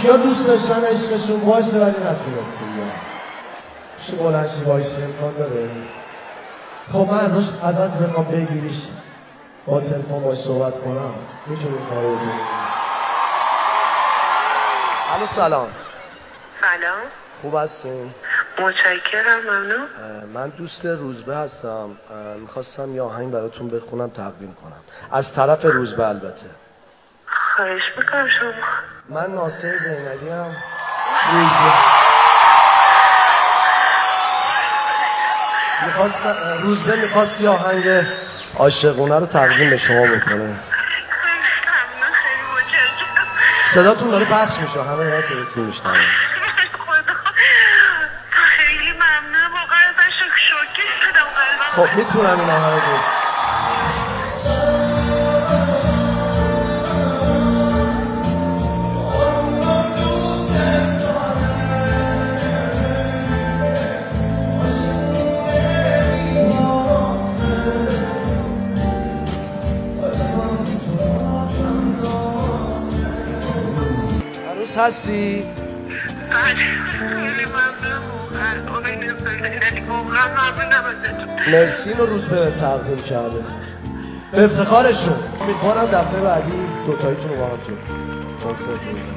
کیا دوست داشتن عشقشون باشه ولی نتونسته یا؟ میشه بلنشی وایسه امکان داره؟ خب من ازش ازت بخوام بگیریش. با تلفن باش صحبت کنم. می‌تونی این کارو بکنی. الو سلام. سلام. خوب هستین؟ متشکرم ممنون. من دوست روزبه هستم. می‌خواستم یه آهنگ براتون بخونم تقدیم کنم. از طرف روزبه البته. خواهش می‌کنم شما. من ناصر زینلی هم. روزبه می‌خواست روزبه می‌خواست یه آهنگ عاشقونه رو تقدیم به شما بکنه. صداتون داره پخش میشه. همه دارن صداتون میشنن خیلی ممنون واقعا شوکه شدم قلبم. خب می‌تونم این آهنگ ممنونم ازتون مرسی رو روز به تقدیم کرده به افتخارشون می‌کنم دفعه بعدی دوتاییتون رو با هم تو.